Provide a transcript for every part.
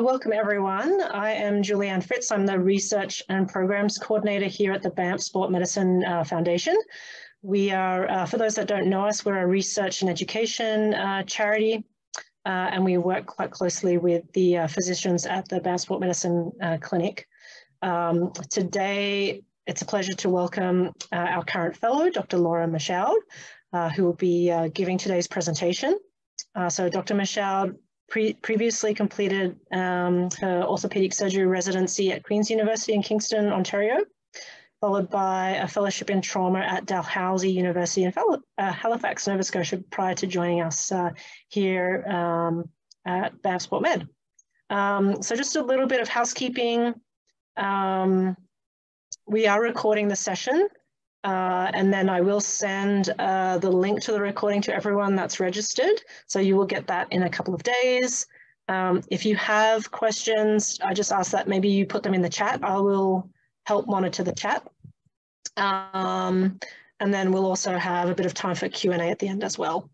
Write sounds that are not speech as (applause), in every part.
Welcome everyone. I am Julianne Fritz. I'm the Research and Programs Coordinator here at the Banff Sport Medicine uh, Foundation. We are, uh, for those that don't know us, we're a research and education uh, charity uh, and we work quite closely with the uh, physicians at the Banff Sport Medicine uh, Clinic. Um, today, it's a pleasure to welcome our current fellow, Dr. Laura Michaud, who will be giving today's presentation. so Dr. Michaud pre previously completed um, her orthopedic surgery residency at Queen's University in Kingston, Ontario, followed by a fellowship in trauma at Dalhousie University in uh, Halifax, Nova Scotia, prior to joining us uh, here um, at Banff Sport Med. Um, so just a little bit of housekeeping. Um, we are recording the session uh, and then I will send uh, the link to the recording to everyone that's registered. So you will get that in a couple of days. Um, if you have questions, I just ask that maybe you put them in the chat. I will help monitor the chat. Um, and then we'll also have a bit of time for Q&A at the end as well.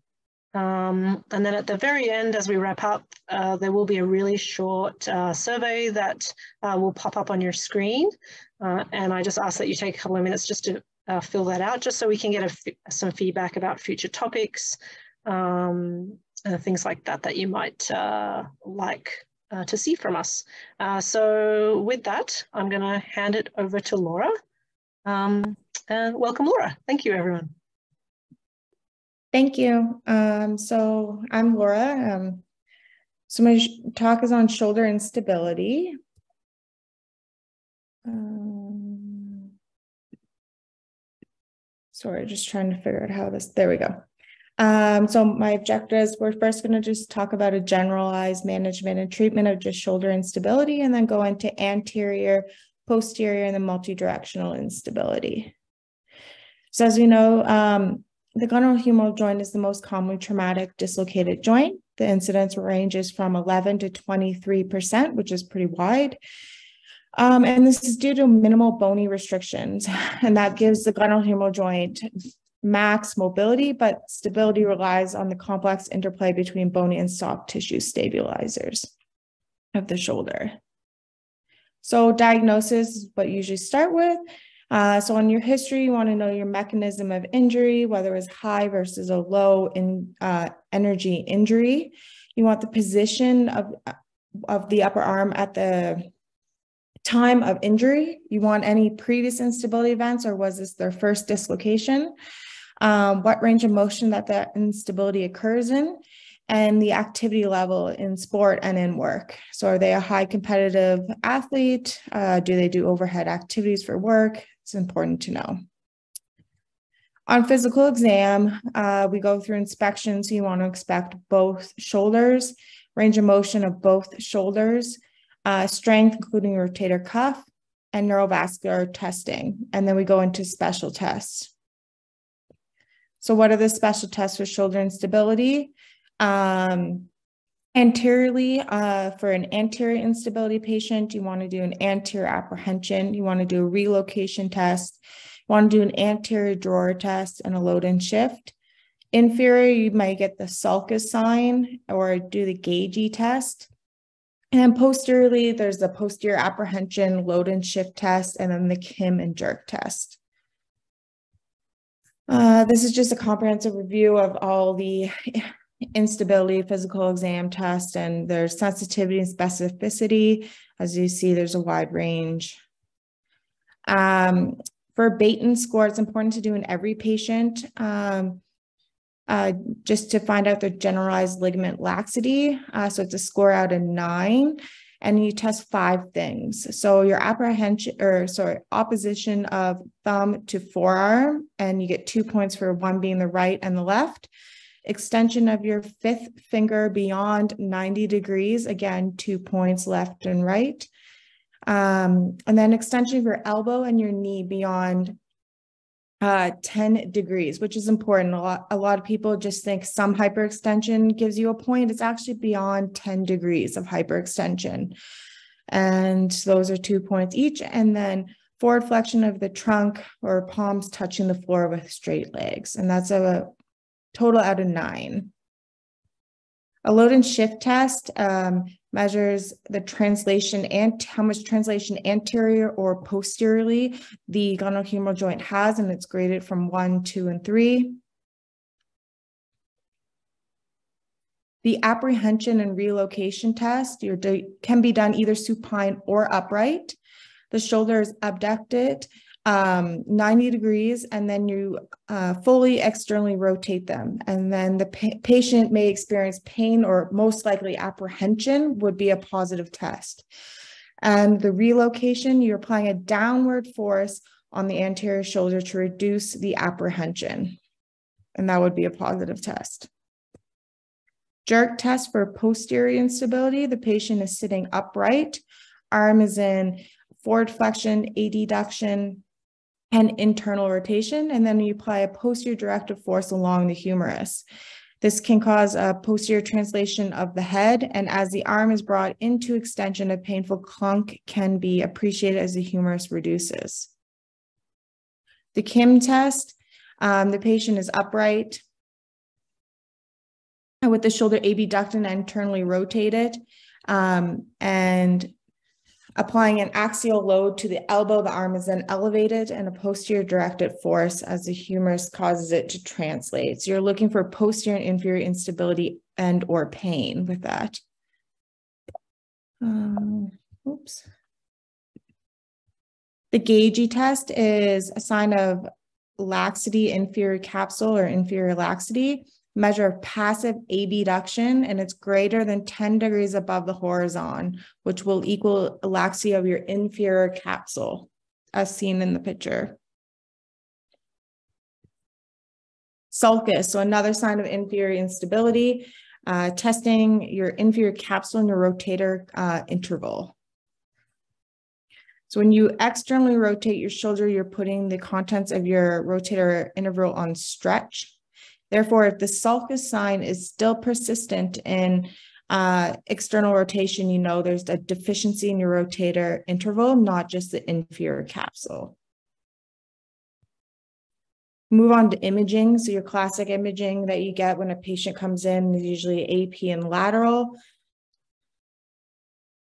Um, and then at the very end, as we wrap up, uh, there will be a really short uh, survey that uh, will pop up on your screen. Uh, and I just ask that you take a couple of minutes just to uh, fill that out just so we can get some feedback about future topics, um, things like that that you might uh, like uh, to see from us. Uh, so with that, I'm going to hand it over to Laura. Um, and welcome, Laura. Thank you, everyone. Thank you. Um, so I'm Laura. Um, so my talk is on shoulder instability. Um, sorry, just trying to figure out how this, there we go. Um, so my objectives, we're first going to just talk about a generalized management and treatment of just shoulder instability, and then go into anterior, posterior, and the multi-directional instability. So as we know, um, the glenohumeral joint is the most commonly traumatic dislocated joint. The incidence ranges from 11 to 23%, which is pretty wide. Um, and this is due to minimal bony restrictions, (laughs) and that gives the glenohumeral joint max mobility, but stability relies on the complex interplay between bony and soft tissue stabilizers of the shoulder. So diagnosis is what you usually start with. Uh, so on your history, you want to know your mechanism of injury, whether it's high versus a low in uh, energy injury. You want the position of, of the upper arm at the time of injury. You want any previous instability events, or was this their first dislocation? Um, what range of motion that that instability occurs in, and the activity level in sport and in work. So, are they a high competitive athlete? Uh, do they do overhead activities for work? It's important to know. On physical exam, uh, we go through inspections. So you want to expect both shoulders, range of motion of both shoulders, uh, strength, including rotator cuff, and neurovascular testing. And then we go into special tests. So, what are the special tests for shoulder instability? Um, anteriorly, uh, for an anterior instability patient, you want to do an anterior apprehension, you want to do a relocation test, you want to do an anterior drawer test and a load and shift. Inferior, you might get the sulcus sign or do the Gagey test. And posteriorly, there's the posterior apprehension, load and shift test, and then the Kim and jerk test. Uh, this is just a comprehensive review of all the instability physical exam test and their sensitivity and specificity. As you see, there's a wide range. Um, for Beighton score, it's important to do in every patient. Um, uh, just to find out the generalized ligament laxity. Uh, so it's a score out of nine, and you test five things. So your apprehension, or sorry, opposition of thumb to forearm, and you get two points for one being the right and the left. Extension of your fifth finger beyond 90 degrees, again, two points left and right. Um, and then extension of your elbow and your knee beyond uh, 10 degrees, which is important. A lot, a lot of people just think some hyperextension gives you a point. It's actually beyond 10 degrees of hyperextension. And those are two points each. And then forward flexion of the trunk or palms touching the floor with straight legs. And that's a total out of nine. A load and shift test, um, measures the translation and how much translation anterior or posteriorly the glenohumeral joint has, and it's graded from one, two, and three. The apprehension and relocation test can be done either supine or upright. The shoulder is abducted um, 90 degrees, and then you uh, fully externally rotate them. And then the pa patient may experience pain or most likely apprehension would be a positive test. And the relocation, you're applying a downward force on the anterior shoulder to reduce the apprehension. And that would be a positive test. Jerk test for posterior instability. The patient is sitting upright. Arm is in forward flexion, adduction, and internal rotation. And then you apply a posterior directive force along the humerus. This can cause a posterior translation of the head. And as the arm is brought into extension, a painful clunk can be appreciated as the humerus reduces. The Kim test, um, the patient is upright with the shoulder abducted and internally rotated. Um, and applying an axial load to the elbow, the arm is then elevated and a posterior directed force as the humerus causes it to translate. So you're looking for posterior and inferior instability and or pain with that. Um, oops. The Gagey test is a sign of laxity, inferior capsule or inferior laxity measure of passive abduction and it's greater than 10 degrees above the horizon, which will equal laxity of your inferior capsule as seen in the picture. Sulcus, so another sign of inferior instability, uh, testing your inferior capsule and your rotator uh, interval. So when you externally rotate your shoulder, you're putting the contents of your rotator interval on stretch. Therefore, if the sulcus sign is still persistent in uh, external rotation, you know there's a deficiency in your rotator interval, not just the inferior capsule. Move on to imaging. So your classic imaging that you get when a patient comes in is usually AP and lateral.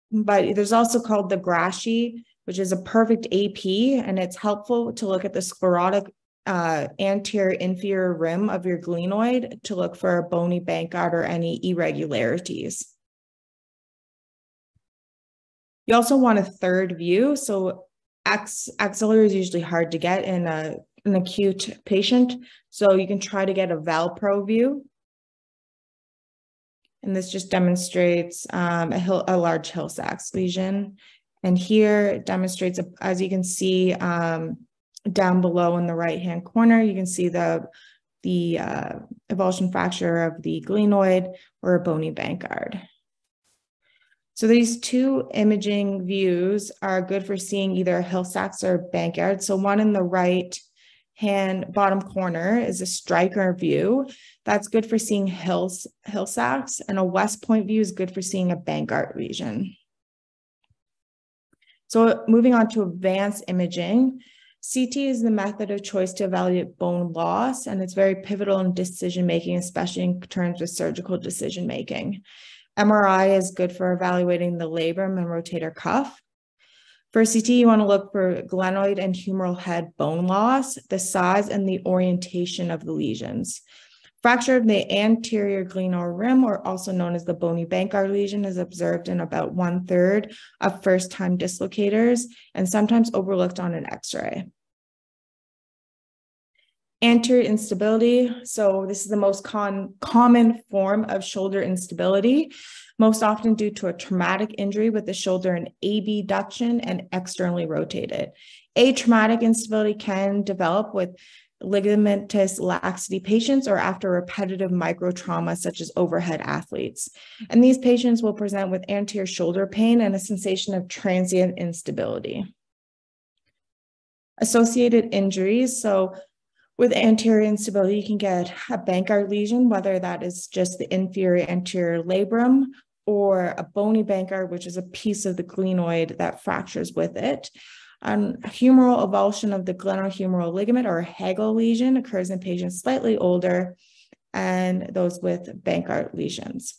But there's also called the Grashey, which is a perfect AP, and it's helpful to look at the sclerotic uh, anterior inferior rim of your glenoid to look for a bony Bankart or any irregularities. You also want a third view. So X, axillary is usually hard to get in a, an acute patient. So you can try to get a Velpeau view. And this just demonstrates um, a, hill, a large Hill-Sachs lesion. And here it demonstrates, a, as you can see, um, down below in the right hand corner, you can see the, the uh, avulsion fracture of the glenoid or a bony Bankart. So these two imaging views are good for seeing either Hill-Sachs or Bankart. So one in the right hand bottom corner is a Stryker view. That's good for seeing Hills, Hill-Sachs, and a West Point view is good for seeing a Bankart lesion. So moving on to advanced imaging, CT is the method of choice to evaluate bone loss, and it's very pivotal in decision making, especially in terms of surgical decision making. MRI is good for evaluating the labrum and rotator cuff. For CT, you want to look for glenoid and humeral head bone loss, the size and the orientation of the lesions. Fracture of the anterior glenoid rim, or also known as the bony Bankart lesion, is observed in about one third of first time dislocators and sometimes overlooked on an x ray. Anterior instability. So, this is the most con common form of shoulder instability, most often due to a traumatic injury with the shoulder and abduction and externally rotated. A traumatic instability can develop with ligamentous laxity patients or after repetitive microtrauma such as overhead athletes. And these patients will present with anterior shoulder pain and a sensation of transient instability. Associated injuries. So with anterior instability, you can get a Bankart lesion, whether that is just the inferior anterior labrum or a bony Bankart, which is a piece of the glenoid that fractures with it. Um, humeral avulsion of the glenohumeral ligament or HAGL lesion occurs in patients slightly older and those with Bankart lesions.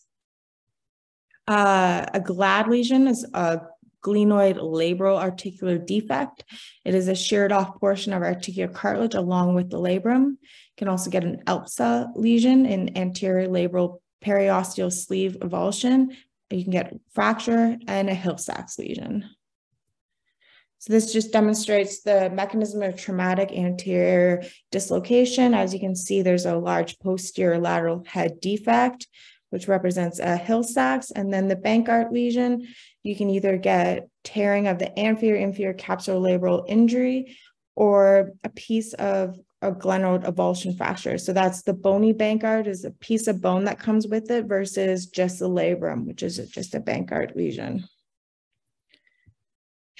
Uh, a GLAD lesion is a glenoid labral articular defect. It is a sheared off portion of articular cartilage along with the labrum. You can also get an ALPSA lesion in anterior labral periosteal sleeve avulsion. You can get fracture and a Hill-Sachs lesion. So this just demonstrates the mechanism of traumatic anterior dislocation. As you can see, there's a large posterior lateral head defect, which represents a Hill-Sachs, and then the Bankart lesion you can either get tearing of the anterior inferior capsulolabral injury or a piece of a glenoid avulsion fracture. So that's the bony Bankart is a piece of bone that comes with it versus just the labrum, which is just a Bankart lesion.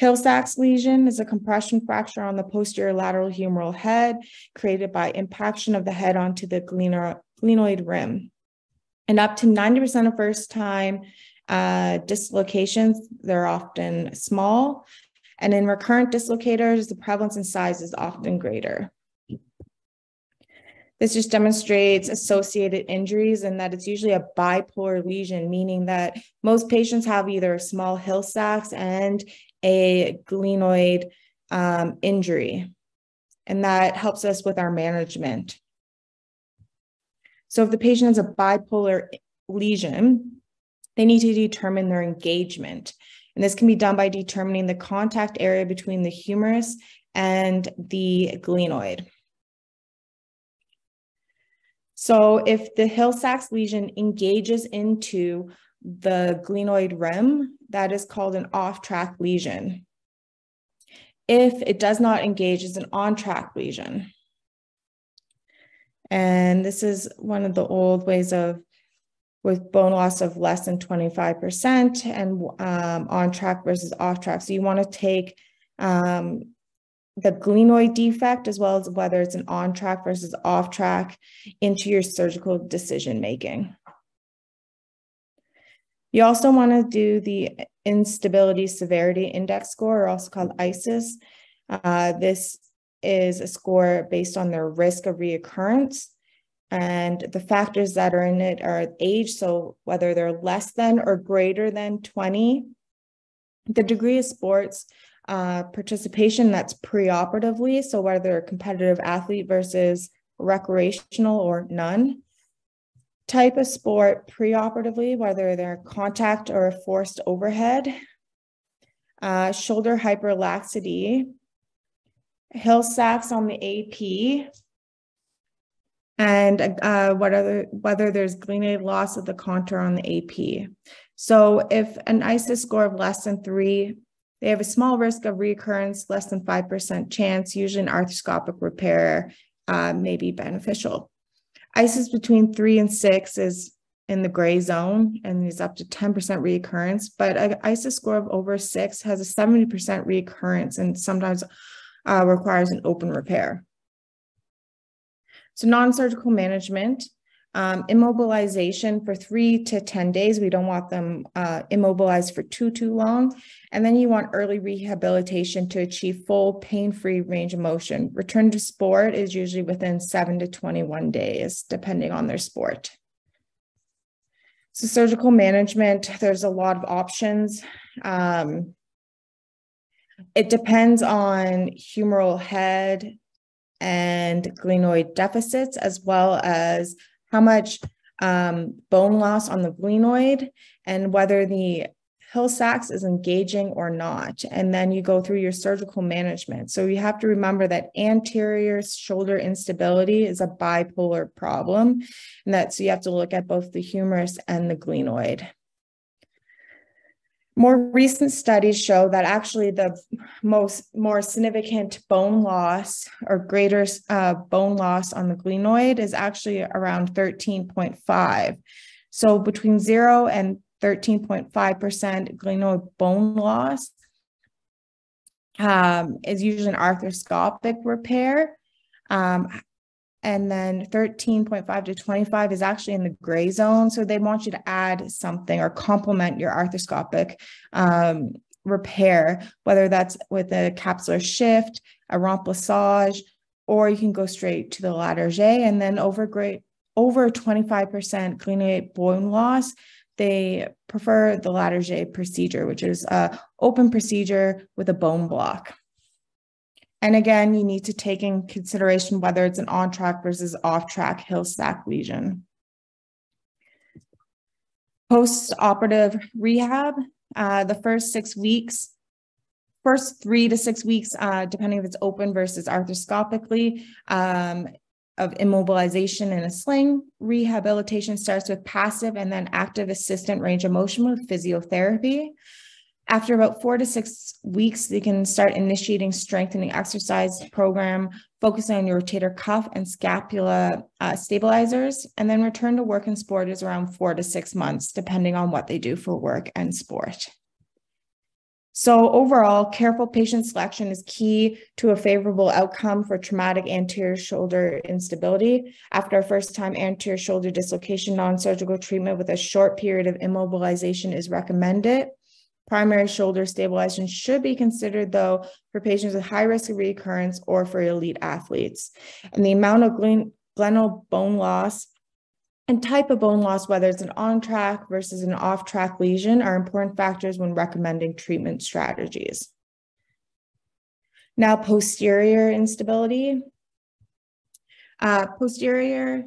Hill-Sachs lesion is a compression fracture on the posterior lateral humeral head created by impaction of the head onto the glenoid rim. And up to 90% of first time uh, dislocations, they're often small. And in recurrent dislocators, the prevalence and size is often greater. This just demonstrates associated injuries and that it's usually a bipolar lesion, meaning that most patients have either small Hill-Sachs and a glenoid um, injury. And that helps us with our management. So if the patient has a bipolar lesion, they need to determine their engagement. And this can be done by determining the contact area between the humerus and the glenoid. So if the Hill-Sachs lesion engages into the glenoid rim, that is called an off-track lesion. If it does not engage, it's an on-track lesion. And this is one of the old ways of with bone loss of less than 25% and um, on track versus off track. So you want to take um, the glenoid defect as well as whether it's an on track versus off track into your surgical decision making. You also want to do the instability severity index score, or also called ISIS. Uh, this is a score based on their risk of reoccurrence. And the factors that are in it are age, so whether they're less than or greater than 20, the degree of sports uh, participation that's preoperatively, so whether a competitive athlete versus recreational or none. Type of sport preoperatively, whether they're contact or forced overhead. Uh, shoulder hyperlaxity. Hill-Sachs on the AP, and uh, whether, whether there's glenoid loss of the contour on the AP. So if an ISIS score of less than three, they have a small risk of recurrence, less than 5% chance, usually an arthroscopic repair uh, may be beneficial. ISIS between three and six is in the gray zone and is up to 10% recurrence, but an ISIS score of over six has a 70% recurrence and sometimes uh, requires an open repair. So non-surgical management, um, immobilization for three to 10 days. We don't want them uh, immobilized for too, too long. And then you want early rehabilitation to achieve full pain-free range of motion. Return to sport is usually within seven to 21 days, depending on their sport. So surgical management, there's a lot of options. Um, it depends on humeral head and glenoid deficits, as well as how much um, bone loss on the glenoid and whether the Hill-Sachs is engaging or not. And then you go through your surgical management. So you have to remember that anterior shoulder instability is a bipolar problem. And that so you have to look at both the humerus and the glenoid. More recent studies show that actually the most more significant bone loss or greater uh, bone loss on the glenoid is actually around 13.5. So between zero and 13.5% glenoid bone loss um, is usually an arthroscopic repair. Um, and then 13.5 to 25 is actually in the gray zone. So they want you to add something or complement your arthroscopic um, repair, whether that's with a capsular shift, a remplissage, or you can go straight to the Latarjet and then over great over 25% glenoid bone loss, they prefer the Latarjet procedure, which is a open procedure with a bone block. And again, you need to take in consideration whether it's an on-track versus off-track Hill-Sachs lesion. Post-operative rehab, uh, the first six weeks, first three to six weeks, uh, depending if it's open versus arthroscopically, um, of immobilization in a sling. Rehabilitation starts with passive and then active assistant range of motion with physiotherapy. After about four to six weeks, they can start initiating strengthening exercise program, focusing on your rotator cuff and scapula uh, stabilizers, and then return to work and sport is around four to six months, depending on what they do for work and sport. So overall, careful patient selection is key to a favorable outcome for traumatic anterior shoulder instability. After a first time anterior shoulder dislocation, non-surgical treatment with a short period of immobilization is recommended. Primary shoulder stabilization should be considered though for patients with high risk of recurrence or for elite athletes. And the amount of glenal bone loss and type of bone loss, whether it's an on track versus an off track lesion, are important factors when recommending treatment strategies. Now, posterior instability. Uh, posterior,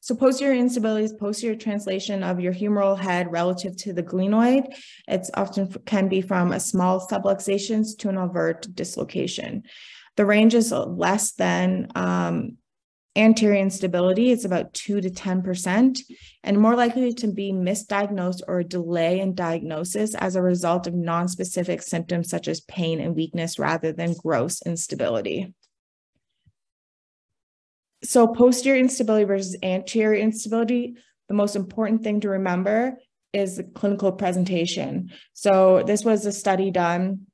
so posterior instability is posterior translation of your humeral head relative to the glenoid. It's often can be from a small subluxations to an overt dislocation. The range is less than um, anterior instability is about 2 to 10% and more likely to be misdiagnosed or delay in diagnosis as a result of non-specific symptoms such as pain and weakness rather than gross instability. So posterior instability versus anterior instability, the most important thing to remember is the clinical presentation. So this was a study done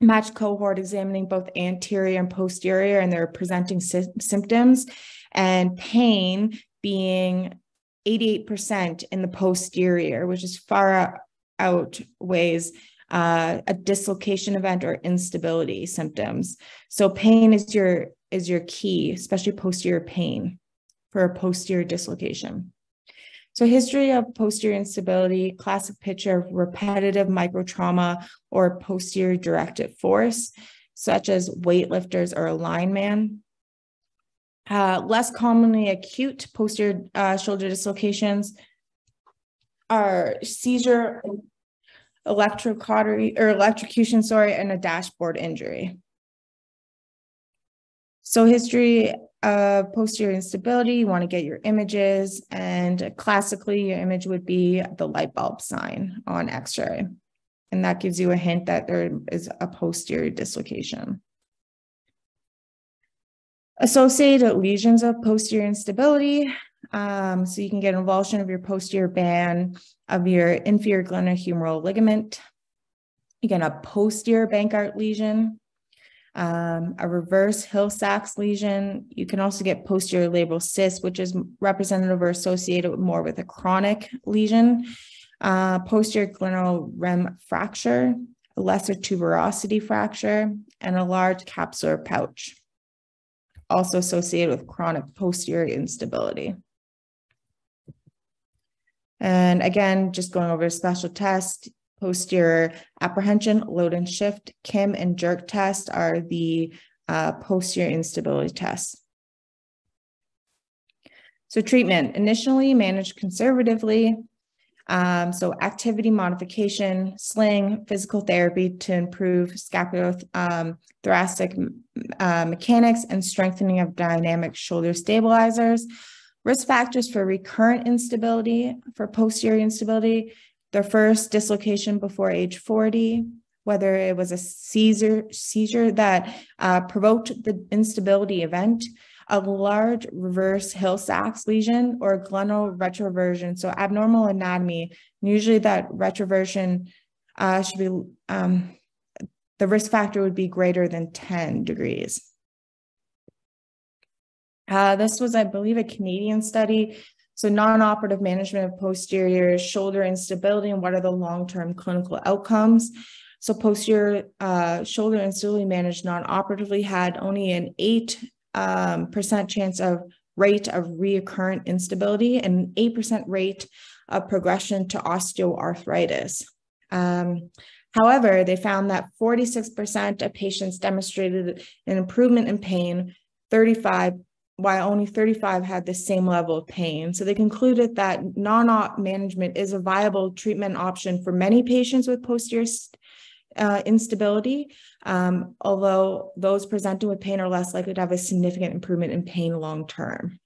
matched cohort examining both anterior and posterior and their presenting sy symptoms and pain being 88% in the posterior, which is far outweighs uh, a dislocation event or instability symptoms. So pain is your is your key, especially posterior pain for a posterior dislocation. So history of posterior instability, classic picture of repetitive microtrauma or posterior directed force, such as weightlifters or a lineman. Uh, less commonly acute posterior uh, shoulder dislocations are seizure, electrocautery or electrocution, sorry, and a dashboard injury. So history of posterior instability, you want to get your images and classically your image would be the light bulb sign on x-ray. And that gives you a hint that there is a posterior dislocation. Associated lesions of posterior instability. Um, so you can get an involution of your posterior band of your inferior glenohumeral ligament. You get a posterior Bankart lesion, um, a reverse Hill-Sachs lesion. You can also get posterior labral cyst, which is representative or associated more with a chronic lesion. Uh, posterior glenohumeral rim fracture, a lesser tuberosity fracture, and a large capsular pouch also associated with chronic posterior instability. And again, just going over special test, posterior apprehension, load and shift, Kim and jerk test are the uh, posterior instability tests. So treatment, initially managed conservatively, um, so activity modification, sling, physical therapy to improve scapular um, thoracic uh, mechanics and strengthening of dynamic shoulder stabilizers. Risk factors for recurrent instability, for posterior instability, their first dislocation before age 40, whether it was a seizure, seizure that uh, provoked the instability event, a large reverse Hill-Sachs lesion or glenoid retroversion. So abnormal anatomy, usually that retroversion uh, should be, um, the risk factor would be greater than 10 degrees. Uh, this was, I believe, a Canadian study. So non-operative management of posterior shoulder instability and what are the long-term clinical outcomes. So posterior uh, shoulder instability managed non-operatively had only an eight um, percent chance of rate of recurrent instability and 8% rate of progression to osteoarthritis. Um, however, they found that 46% of patients demonstrated an improvement in pain, 35 while only 35 had the same level of pain. So they concluded that non-op management is a viable treatment option for many patients with posterior uh, instability, um, although those presenting with pain are less likely to have a significant improvement in pain long term.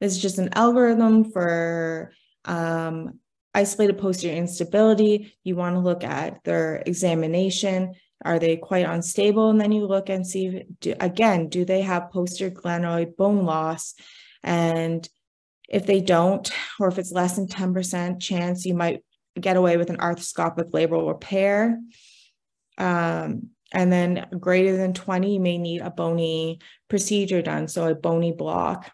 This is just an algorithm for um, isolated posterior instability. You want to look at their examination. Are they quite unstable? And then you look and see, do, again, do they have posterior glenoid bone loss? And if they don't, or if it's less than 10% chance, you might get away with an arthroscopic labral repair. Um, and then greater than 20, you may need a bony procedure done, so a bony block,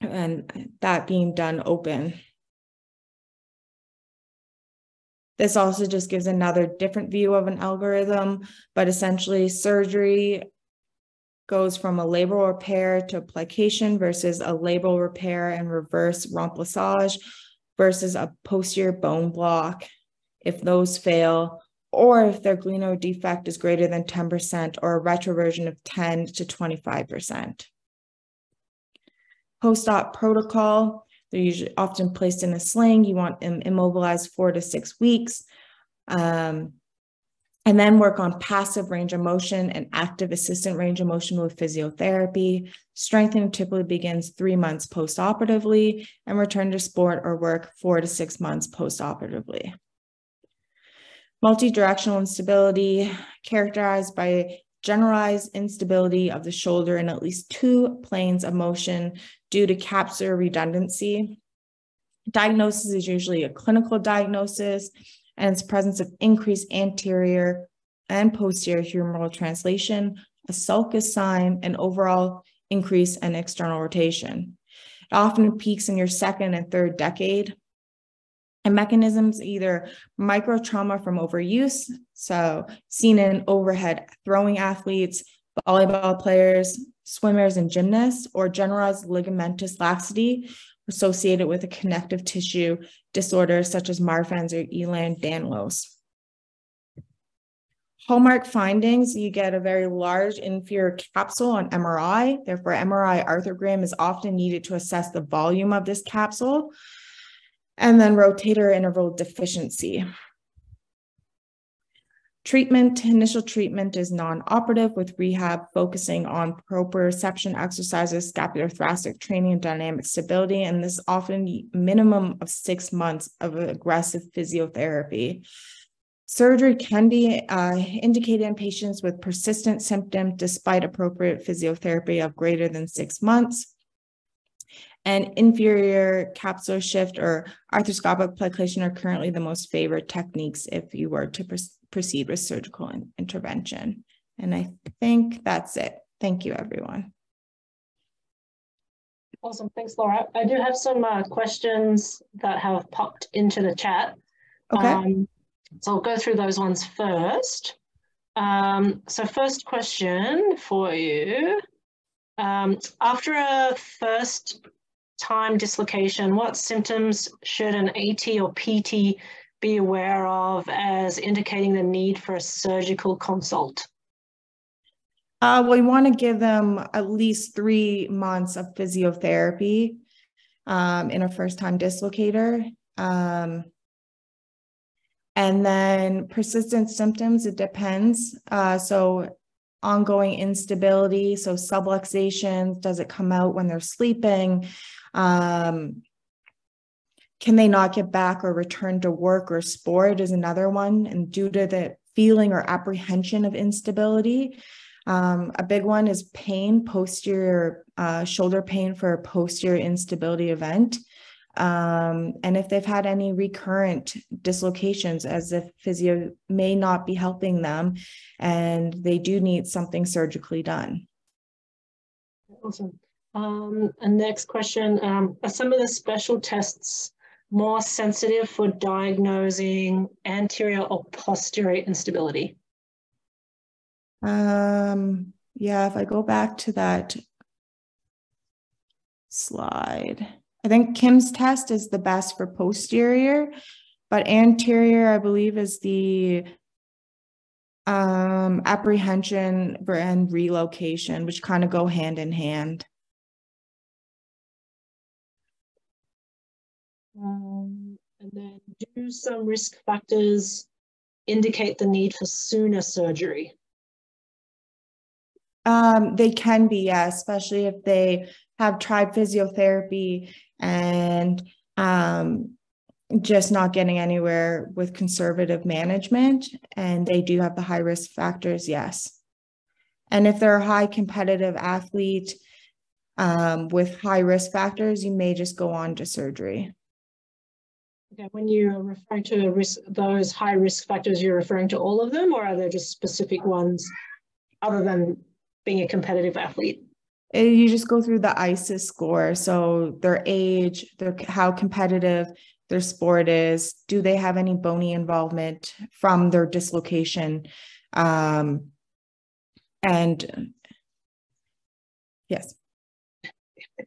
and that being done open. This also just gives another different view of an algorithm, but essentially surgery goes from a labral repair to application versus a labral repair and reverse remplissage versus a posterior bone block if those fail, or if their glenoid defect is greater than 10% or a retroversion of 10 to 25%. Post-op protocol, they're usually often placed in a sling. You want them immobilized four to six weeks. Um, and then work on passive range of motion and active assistant range of motion with physiotherapy. Strengthening typically begins three months postoperatively and return to sport or work four to six months postoperatively. Multidirectional instability, characterized by generalized instability of the shoulder in at least two planes of motion due to capsular redundancy. Diagnosis is usually a clinical diagnosis and its presence of increased anterior and posterior humeral translation, a sulcus sign, and overall increase in external rotation. It often peaks in your second and third decade. And mechanisms either micro trauma from overuse, so seen in overhead throwing athletes, volleyball players, swimmers, and gymnasts, or generalized ligamentous laxity, associated with a connective tissue disorder such as Marfan's or Ehlers-Danlos. Hallmark findings, you get a very large inferior capsule on MRI. Therefore, MRI arthrogram is often needed to assess the volume of this capsule. And then rotator interval deficiency. Treatment, initial treatment is non-operative with rehab focusing on proprioception exercises, scapular thoracic training, and dynamic stability. And this often minimum of six months of aggressive physiotherapy. Surgery can be uh, indicated in patients with persistent symptoms despite appropriate physiotherapy of greater than six months. And inferior capsular shift or arthroscopic plication are currently the most favored techniques if you were to proceed with surgical intervention. And I think that's it. Thank you, everyone. Awesome. Thanks, Laura. I do have some uh, questions that have popped into the chat. Okay. Um, so I'll go through those ones first. Um, so first question for you. Um, after a first time dislocation, what symptoms should an AT or PT be aware of as indicating the need for a surgical consult? Uh, we want to give them at least three months of physiotherapy um, in a first time dislocator. Um, and then persistent symptoms, it depends. Uh, so, ongoing instability, so subluxations, does it come out when they're sleeping? Um, can they not get back or return to work or sport is another one. And due to the feeling or apprehension of instability, um, a big one is pain, posterior uh, shoulder pain for a posterior instability event. Um, and if they've had any recurrent dislocations, as if physio may not be helping them and they do need something surgically done. Awesome. Um, and next question um, Are some of the special tests more sensitive for diagnosing anterior or posterior instability? Um, yeah, if I go back to that slide. I think Kim's test is the best for posterior, but anterior, I believe, is the um, apprehension and relocation, which kind of go hand in hand. Um, and then do some risk factors indicate the need for sooner surgery? Um, they can be, yeah, especially if they have tried physiotherapy and um, just not getting anywhere with conservative management. And they do have the high risk factors, yes. And if they're a high competitive athlete um, with high risk factors, you may just go on to surgery. Okay, when you're referring to risk, those high risk factors, you're referring to all of them, or are there just specific ones other than being a competitive athlete? Uh, you just go through the ISIS score. So their age, their how competitive their sport is, do they have any bony involvement from their dislocation? Um, and yes.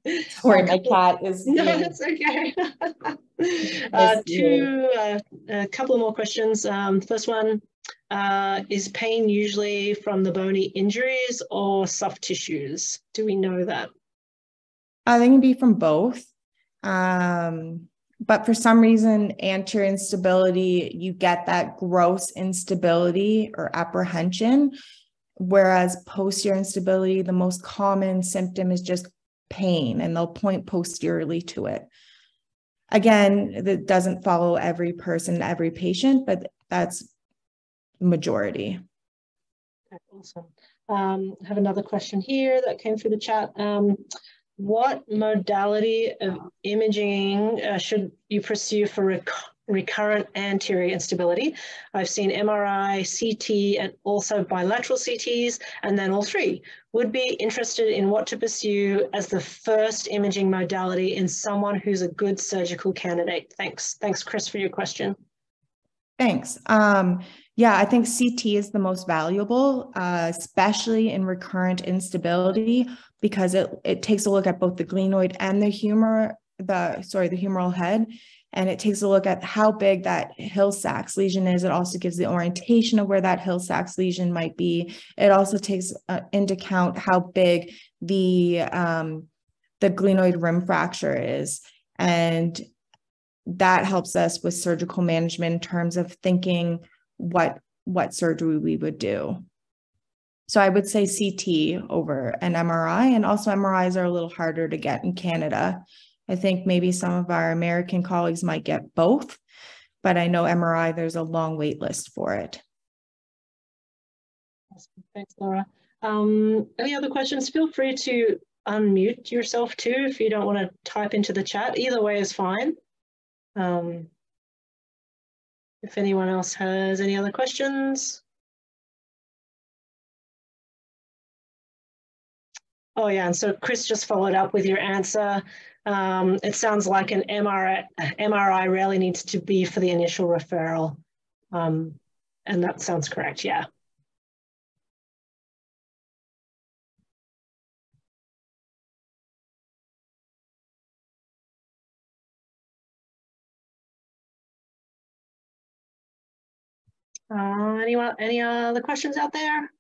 (laughs) Sorry, my cat is. (laughs) No, that's okay. (laughs) uh, two, uh, a couple more questions. Um, first one, uh, is pain usually from the bony injuries or soft tissues? Do we know that? I think it'd be from both. Um, but for some reason, anterior instability, you get that gross instability or apprehension. Whereas posterior instability, the most common symptom is just pain, and they'll point posteriorly to it. Again, that doesn't follow every person, every patient, but that's majority. Awesome. Um, I have another question here that came through the chat. Um, what modality of imaging uh, should you pursue for rec recurrent anterior instability? I've seen MRI, CT, and also bilateral CTs, and then all three. Would be interested in what to pursue as the first imaging modality in someone who's a good surgical candidate. Thanks. Thanks, Chris, for your question. Thanks. Um, yeah, I think CT is the most valuable, uh, especially in recurrent instability, because it, it takes a look at both the glenoid and the humor, the sorry, the humeral head, and it takes a look at how big that Hill-Sachs lesion is. It also gives the orientation of where that Hill-Sachs lesion might be. It also takes uh, into account how big the um, the glenoid rim fracture is, and that helps us with surgical management in terms of thinking what what surgery we would do. So I would say CT over an MRI, and also MRIs are a little harder to get in Canada. I think maybe some of our American colleagues might get both, but I know MRI, there's a long wait list for it. Thanks, Laura. Um, any other questions? Feel free to unmute yourself too if you don't want to type into the chat. Either way is fine. Um, if anyone else has any other questions. Oh yeah, and so Chris just followed up with your answer. Um, it sounds like an MRI, MRI rarely needs to be for the initial referral. Um, and that sounds correct, yeah. Uh, anyone, any other questions out there?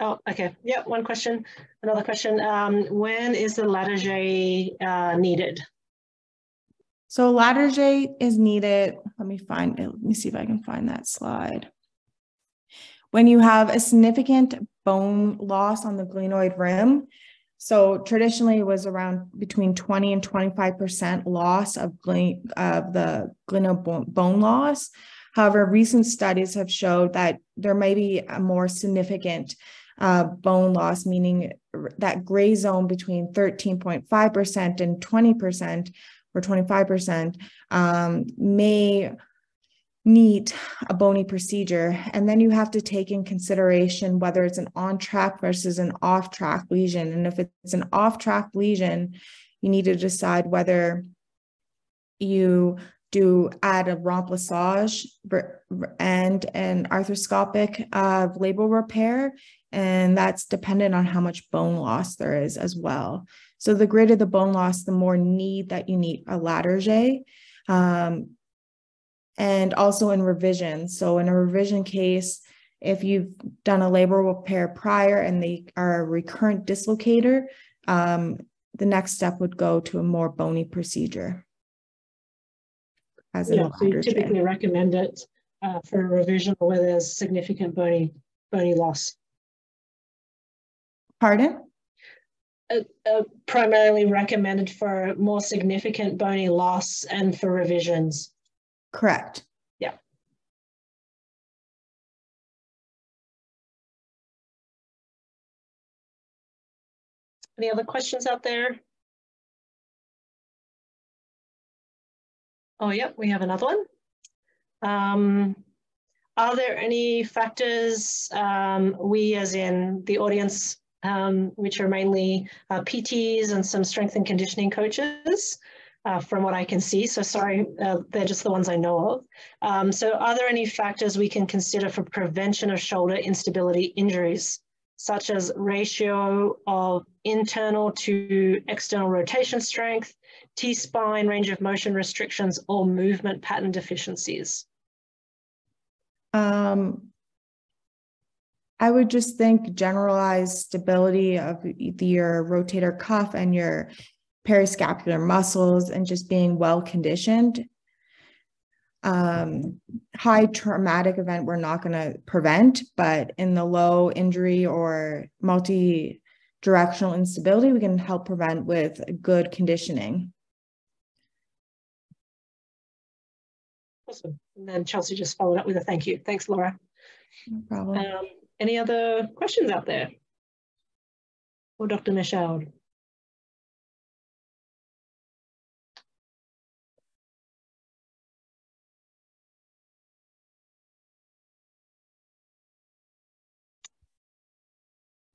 Oh, okay. Yeah, one question. Another question. Um, when is the Latarjet uh, needed? So Latarjet is needed. Let me find it. Let me see if I can find that slide. When you have a significant bone loss on the glenoid rim, so traditionally it was around between 20 and 25% loss of, glen, of the glenoid bone loss. However, recent studies have showed that there may be a more significant uh, bone loss, meaning that gray zone between 13.5% and 20% or 25% um, may need a bony procedure. And then you have to take in consideration whether it's an on track versus an off track lesion. And if it's an off track lesion, you need to decide whether you do add a remplissage and an arthroscopic uh, labral repair. And that's dependent on how much bone loss there is as well. So the greater the bone loss, the more need that you need a Latarjet. Um, and also in revision. So in a revision case, if you've done a labral repair prior and they are a recurrent dislocator, um, the next step would go to a more bony procedure. As yeah, so you typically recommend it uh, for a revision where there's significant bony bony loss. Pardon? Uh, uh, primarily recommended for more significant bony loss and for revisions. Correct. Yeah. Any other questions out there? Oh, yep, we have another one. Um, are there any factors um, we as in the audience, um, which are mainly uh, PTs and some strength and conditioning coaches, uh, from what I can see. So sorry, uh, they're just the ones I know of. Um, so are there any factors we can consider for prevention of shoulder instability injuries? such as ratio of internal to external rotation strength, T-spine range of motion restrictions, or movement pattern deficiencies? Um, I would just think generalized stability of your rotator cuff and your periscapular muscles and just being well conditioned um, high traumatic event we're not going to prevent, but in the low injury or multi directional instability, we can help prevent with good conditioning. Awesome. And then Chelsea just followed up with a thank you. Thanks, Laura. No problem. Um, any other questions out there? Or Dr. Michaud?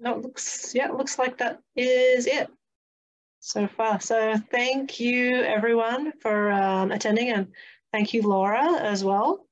no, it looks, yeah, it looks like that is it so far. So thank you everyone for um, attending and thank you Laura as well.